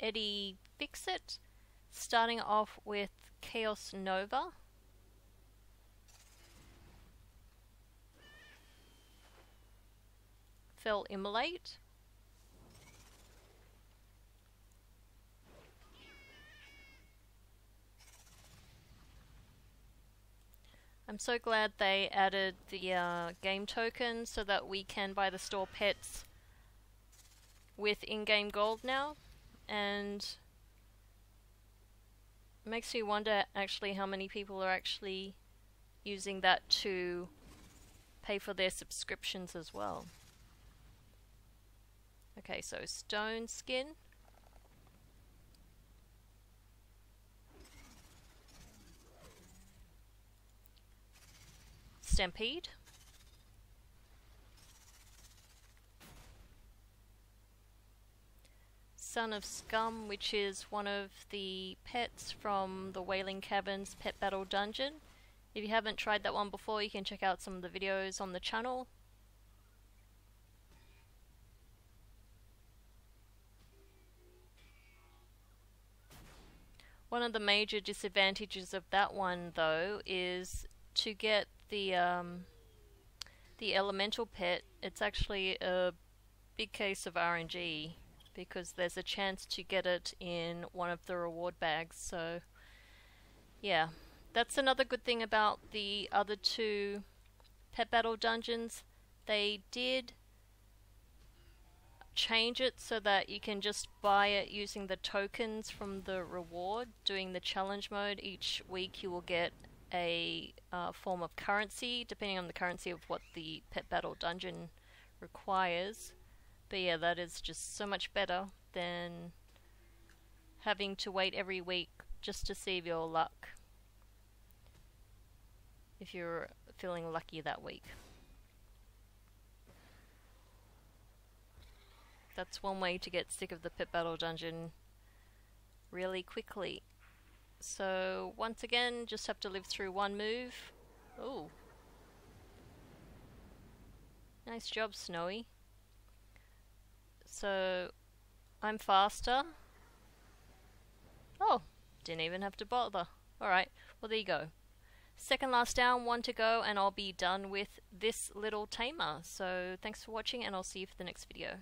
Eddie Fixit, starting off with Chaos Nova. Fel Immolate. I'm so glad they added the uh, game token so that we can buy the store pets with in-game gold now and makes me wonder actually how many people are actually using that to pay for their subscriptions as well. Okay, so stone skin. Stampede. Son of Skum, which is one of the pets from the Wailing Caverns Pet Battle Dungeon. If you haven't tried that one before, you can check out some of the videos on the channel. One of the major disadvantages of that one, though, is to get the um, the elemental pet. It's actually a big case of RNG because there's a chance to get it in one of the reward bags. So, yeah, that's another good thing about the other two pet battle dungeons. They did change it so that you can just buy it using the tokens from the reward. Doing the challenge mode each week, you will get a uh, form of currency, depending on the currency of what the pet battle dungeon requires. But yeah, that is just so much better than having to wait every week just to see your luck. If you're feeling lucky that week. That's one way to get sick of the pit battle dungeon really quickly. So once again, just have to live through one move. Oh. Nice job, Snowy. So, I'm faster. Oh, didn't even have to bother. Alright, well there you go. Second last down, one to go, and I'll be done with this little tamer. So thanks for watching, and I'll see you for the next video.